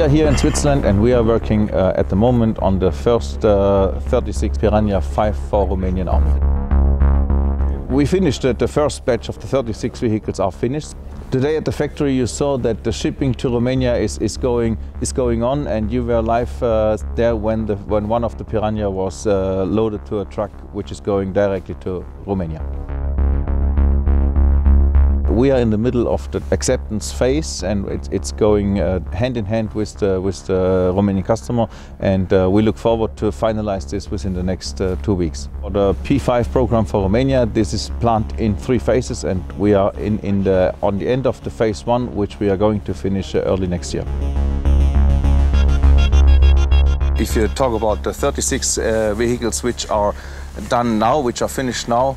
We are here in Switzerland and we are working uh, at the moment on the first uh, 36 Piranha 5 for Romanian Army. We finished uh, the first batch of the 36 vehicles are finished. Today at the factory you saw that the shipping to Romania is, is, going, is going on and you were live uh, there when, the, when one of the Piranha was uh, loaded to a truck which is going directly to Romania. We are in the middle of the acceptance phase and it's, it's going uh, hand in hand with the, with the Romanian customer and uh, we look forward to finalize this within the next uh, two weeks. For the P5 program for Romania, this is planned in three phases and we are in, in the, on the end of the phase one, which we are going to finish uh, early next year. If you talk about the 36 uh, vehicles which are done now, which are finished now,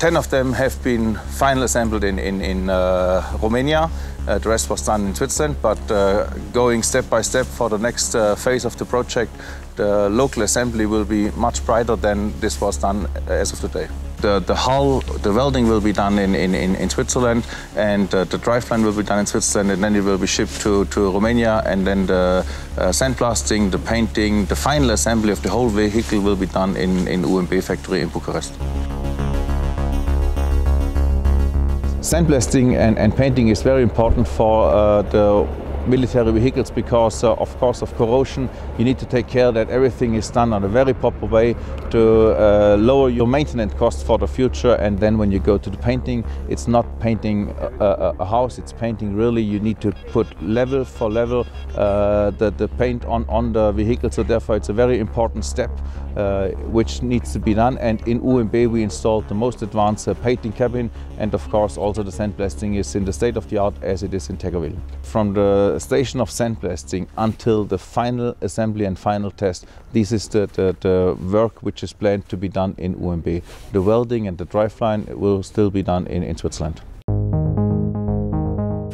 uh, 10 of them have been final assembled in, in, in uh, Romania. Uh, the rest was done in Switzerland, but uh, going step by step for the next uh, phase of the project, the local assembly will be much brighter than this was done as of today. The, the hull, the welding will be done in, in, in Switzerland and uh, the driveline will be done in Switzerland and then it will be shipped to, to Romania and then the uh, sandblasting, the painting, the final assembly of the whole vehicle will be done in, in UMB factory in Bucharest. Sandblasting and, and painting is very important for uh, the military vehicles because uh, of course of corrosion. You need to take care that everything is done on a very proper way to uh, lower your maintenance costs for the future. And then when you go to the painting it's not painting a, a, a house it's painting really you need to put level for level uh, the, the paint on, on the vehicle. So therefore it's a very important step uh, which needs to be done. And in UMB we installed the most advanced uh, painting cabin. And of course also the sandblasting is in the state of the art as it is in Tägerwilen. From the station of sandblasting until the final assembly and final test. This is the, the, the, work which is planned to be done in UMB. The welding and the driveline will still be done in, in Switzerland.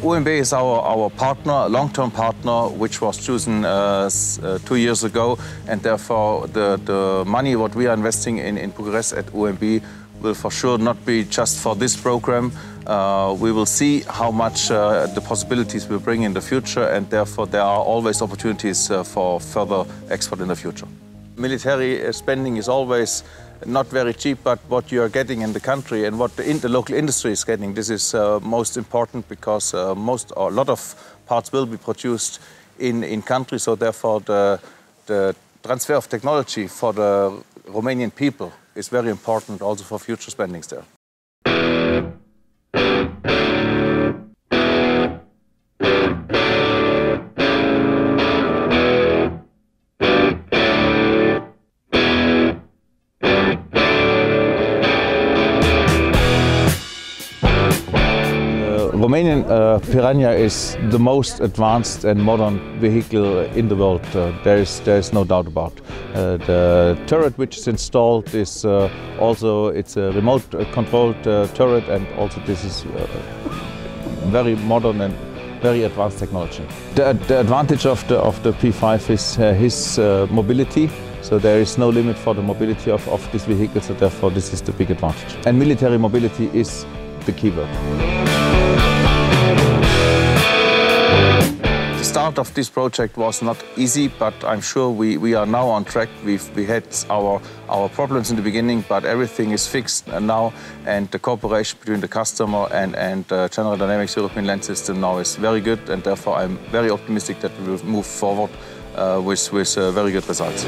UMB is our, our partner, long-term partner, which was chosen uh, uh, two years ago, and therefore the, the money what we are investing in, in Bucharest at UMB will for sure not be just for this program. Uh, we will see how much uh, the possibilities will bring in the future and therefore there are always opportunities uh, for further export in the future. Military uh, spending is always not very cheap, but what you are getting in the country and what the, in the local industry is getting, this is uh, most important because uh, most or a lot of parts will be produced in, in country, so therefore the, the transfer of technology for the Romanian people is very important also for future spendings there. Romanian uh, Piranha is the most advanced and modern vehicle in the world. Uh, there is there is no doubt about. Uh, the turret which is installed is uh, also it's a remote controlled uh, turret and also this is uh, very modern and very advanced technology. The, the, advantage of the of the P5 is his mobility. So there is no limit for the mobility of, of this vehicle, so therefore this is the big advantage. And military mobility is the key word. Start of this project was not easy, but I'm sure we, we are now on track. We've, we had our, our problems in the beginning, but everything is fixed now, and the cooperation between the customer and, and uh, General Dynamics European Land System now is very good, and therefore I'm very optimistic that we will move forward uh, with, with uh, very good results.